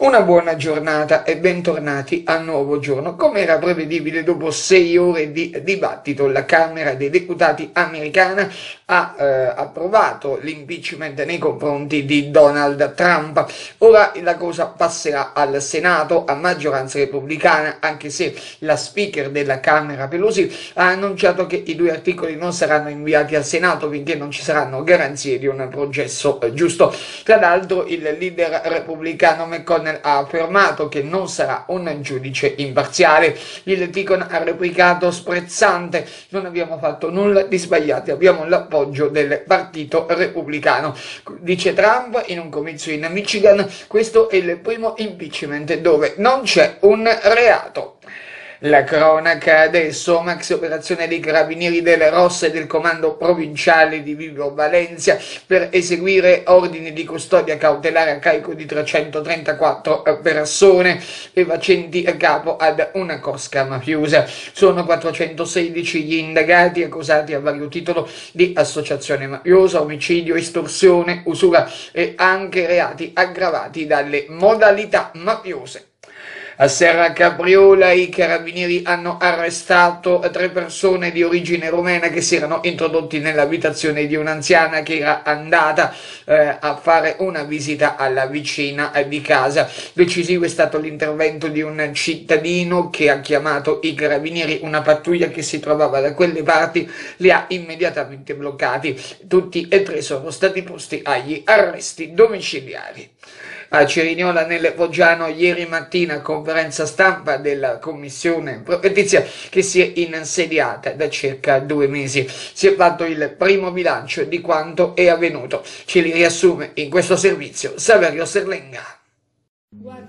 Una buona giornata e bentornati a nuovo giorno. Come era prevedibile, dopo sei ore di dibattito, la Camera dei Deputati americana ha eh, approvato l'impeachment nei confronti di Donald Trump. Ora la cosa passerà al Senato a maggioranza repubblicana, anche se la Speaker della Camera Pelosi ha annunciato che i due articoli non saranno inviati al Senato finché non ci saranno garanzie di un processo eh, giusto. Tra l'altro il leader repubblicano McConnell Ha affermato che non sarà un giudice imparziale. Il Ticon ha replicato sprezzante, non abbiamo fatto nulla di sbagliato, abbiamo l'appoggio del Partito Repubblicano. Dice Trump in un comizio in Michigan, questo è il primo impeachment dove non c'è un reato. La cronaca adesso, maxi operazione dei carabinieri delle Rosse del comando provinciale di Vivo Valencia per eseguire ordini di custodia cautelare a carico di 334 persone e facenti capo ad una cosca mafiosa. Sono 416 gli indagati accusati a vario titolo di associazione mafiosa, omicidio, estorsione, usura e anche reati aggravati dalle modalità mafiose. A Serra Capriola i carabinieri hanno arrestato tre persone di origine rumena che si erano introdotti nell'abitazione di un'anziana che era andata eh, a fare una visita alla vicina di casa. Decisivo è stato l'intervento di un cittadino che ha chiamato i carabinieri, una pattuglia che si trovava da quelle parti li ha immediatamente bloccati. Tutti e tre sono stati posti agli arresti domiciliari a Cerignola nel Foggiano ieri mattina conferenza stampa della commissione profetizia che si è insediata da circa due mesi. Si è fatto il primo bilancio di quanto è avvenuto. Ce li riassume in questo servizio Saverio Serlenga.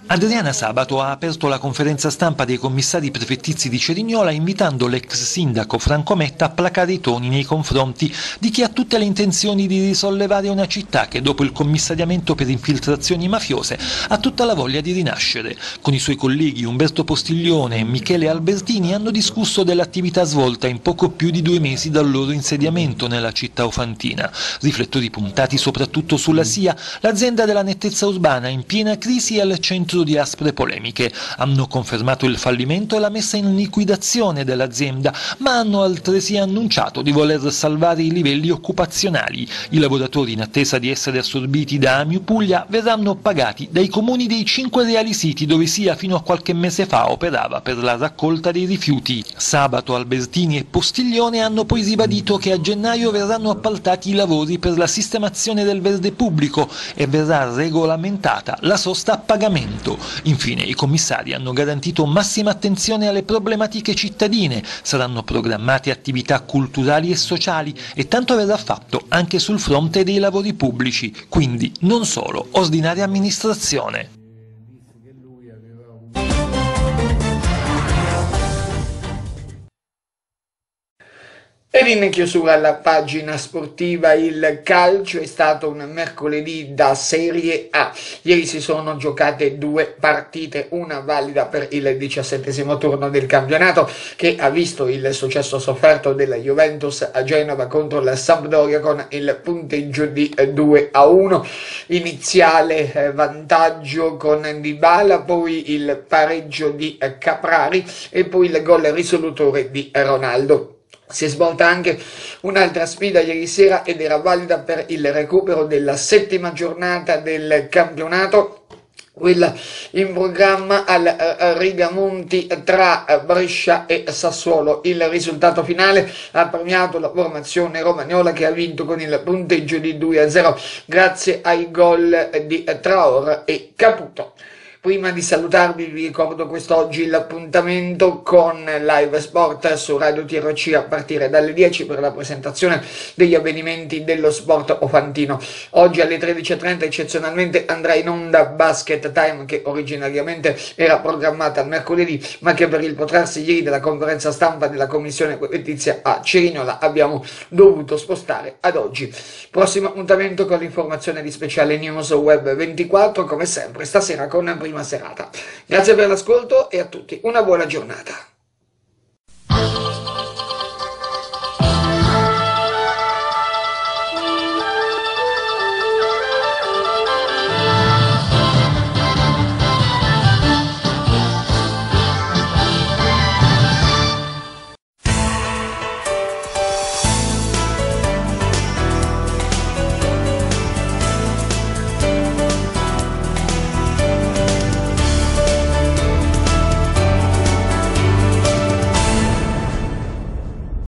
Adriana Sabato ha aperto la conferenza stampa dei commissari prefettizi di Cerignola invitando l'ex sindaco Franco Metta a placare i toni nei confronti di chi ha tutte le intenzioni di risollevare una città che dopo il commissariamento per infiltrazioni mafiose ha tutta la voglia di rinascere. Con i suoi colleghi Umberto Postiglione e Michele Albertini hanno discusso dell'attività svolta in poco più di due mesi dal loro insediamento nella città ofantina. Riflettori puntati soprattutto sulla SIA, l'azienda della nettezza urbana in piena crisi e al centro di aspre polemiche. Hanno confermato il fallimento e la messa in liquidazione dell'azienda, ma hanno altresì annunciato di voler salvare i livelli occupazionali. I lavoratori, in attesa di essere assorbiti da Amiu Puglia, verranno pagati dai comuni dei cinque reali siti dove sia fino a qualche mese fa operava per la raccolta dei rifiuti. Sabato Albertini e Postiglione hanno poi ribadito che a gennaio verranno appaltati i lavori per la sistemazione del verde pubblico e verrà regolamentata la sosta a pagamento pagamento. Infine i commissari hanno garantito massima attenzione alle problematiche cittadine, saranno programmate attività culturali e sociali e tanto verrà fatto anche sul fronte dei lavori pubblici, quindi non solo ordinaria amministrazione. Ed in chiusura alla pagina sportiva il calcio è stato un mercoledì da Serie A. Ieri si sono giocate due partite, una valida per il diciassettesimo turno del campionato che ha visto il successo sofferto della Juventus a Genova contro la Sampdoria con il punteggio di 2 a 1. Iniziale eh, vantaggio con Dybala, poi il pareggio di Caprari e poi il gol risolutore di Ronaldo. Si è svolta anche un'altra sfida ieri sera ed era valida per il recupero della settima giornata del campionato quella in programma al uh, Rigamonti tra Brescia e Sassuolo. Il risultato finale ha premiato la formazione romagnola che ha vinto con il punteggio di 2 a 0 grazie ai gol di Traor e Caputo. Prima di salutarvi vi ricordo quest'oggi l'appuntamento con Live Sport su Radio TRC a partire dalle 10 per la presentazione degli avvenimenti dello sport ofantino. Oggi alle 13.30 eccezionalmente andrà in onda Basket Time che originariamente era programmata al mercoledì ma che per il potrarsi ieri della conferenza stampa della commissione Letizia a Cerignola abbiamo dovuto spostare ad oggi. Prossimo appuntamento con l'informazione di speciale News Web 24 come sempre stasera con prima serata. Grazie per l'ascolto e a tutti una buona giornata.